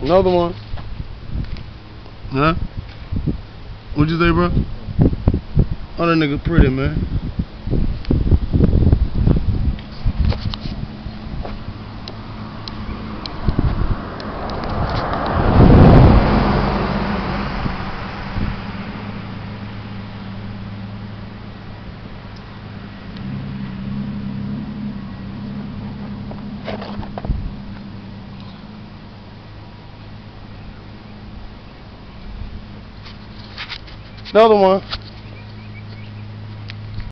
Another one. Huh? What'd you say, bro? Oh, that nigga pretty, man. Another one.